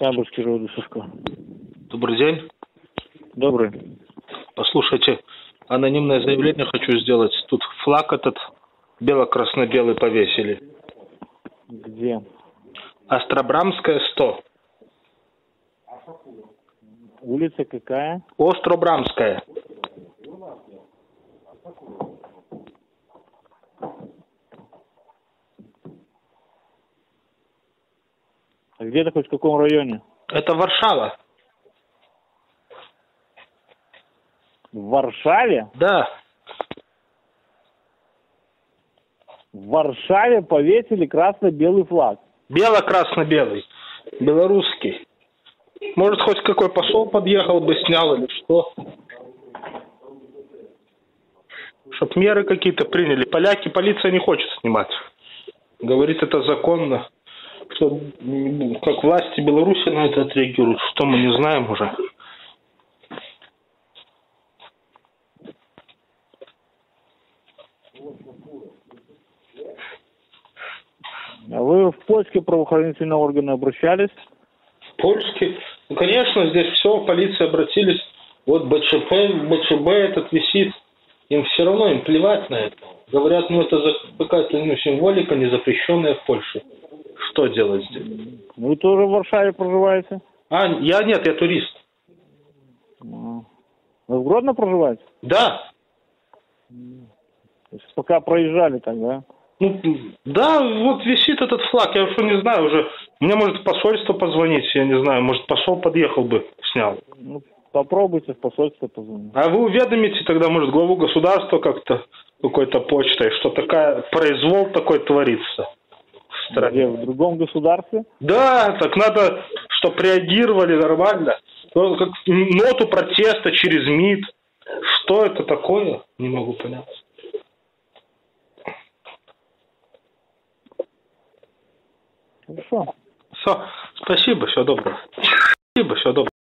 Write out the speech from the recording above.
Октябрьский Сушко. Добрый день. Добрый. Послушайте, анонимное заявление хочу сделать. Тут флаг этот бело-красно-белый повесили. Где? Остробрамская, 100. Улица какая? Остробрамская. А где ты хоть в каком районе? Это Варшава. В Варшаве? Да. В Варшаве повесили красно-белый флаг. Бело-красно-белый. Белорусский. Может, хоть какой посол подъехал бы, снял или что? Чтоб меры какие-то приняли. Поляки полиция не хочет снимать. Говорит, это законно. Как власти Беларуси на это отреагируют, что мы не знаем уже. А вы в польские правоохранительные органы обращались? Польский. Ну, конечно, здесь все, полиция обратились. Вот БЧП, БЧБ этот висит. Им все равно, им плевать на это. Говорят, ну это какая-то ну, символика, не запрещенная в Польше. Что делать здесь? Вы тоже в Варшаве проживаете? А, я нет, я турист. Вы в Гродно проживаете? Да. То есть пока проезжали тогда? Ну, да, вот висит этот флаг, я что не знаю уже. Мне может посольство позвонить, я не знаю, может посол подъехал бы, снял. Ну, попробуйте в посольство позвонить. А вы уведомите тогда, может, главу государства как-то какой-то почтой, что такая произвол такой творится стране. Где, в другом государстве? Да, так надо, чтобы реагировали нормально. Ну, как ноту протеста через МИД. Что это такое? Не могу понять. Хорошо. Все, спасибо, всего доброго. Спасибо, всего доброго.